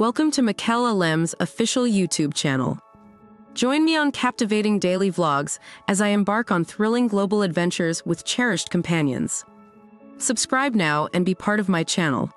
Welcome to Michaela Lem's official YouTube channel. Join me on captivating daily vlogs as I embark on thrilling global adventures with cherished companions. Subscribe now and be part of my channel.